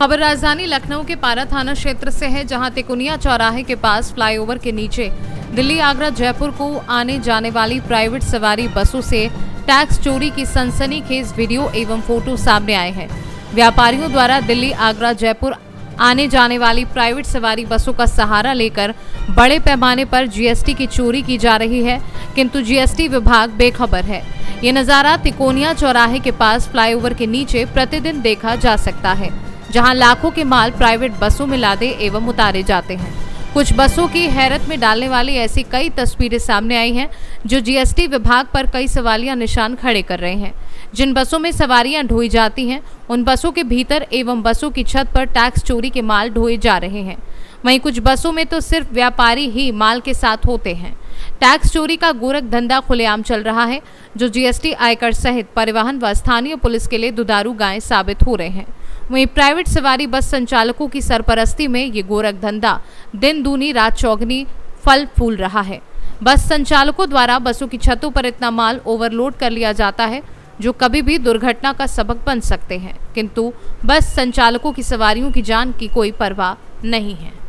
खबर राजधानी लखनऊ के पारा थाना क्षेत्र से है, जहाँ तिकुनिया चौराहे के पास फ्लाईओवर के नीचे दिल्ली आगरा जयपुर को आने जाने वाली प्राइवेट सवारी बसों से टैक्स चोरी की सनसनीखेज वीडियो एवं फ़ोटो सामने आए हैं। व्यापारियों द्वारा दिल्ली आगरा जयपुर आने जाने वाली प्राइवेट सवारी बसों का सहारा लेकर बड़े पैमाने पर जीएसटी की चोरी की जा रही है, किंतु जीएसटी विभाग बेखबर है। ये नज़ारा तिकोनिया चौराहे के पास फ्लाईओवर के नीचे प्रतिदिन देखा जा सकता है। जहाँ लाखों के माल प्राइवेट बसों में लादे एवं उतारे जाते हैं। कुछ बसों की हैरत में डालने वाली ऐसी कई तस्वीरें सामने आई हैं, जो जीएसटी विभाग पर कई सवालिया निशान खड़े कर रहे हैं। जिन बसों में सवारियाँ ढोई जाती हैं, उन बसों के भीतर एवं बसों की छत पर टैक्स चोरी के माल ढोए जा रहे हैं। वहीं कुछ बसों में तो सिर्फ़ व्यापारी ही माल के साथ होते हैं। टैक्स चोरी का गोरख धंधा खुलेआम चल रहा है, जो जीएसटी आयकर सहित परिवहन व स्थानीय पुलिस के लिए दुदारू गाय साबित हो रहे हैं। वहीं प्राइवेट सवारी बस संचालकों की सरपरस्ती में ये गोरख धंधा। दिन दूनी, रात चौगनी, फल फूल रहा है। बस संचालकों द्वारा बसों की छतों पर इतना माल ओवरलोड कर लिया जाता है, जो कभी भी दुर्घटना का सबक बन सकते हैं। किंतु बस संचालकों की सवारियों की जान की कोई परवाह नहीं है।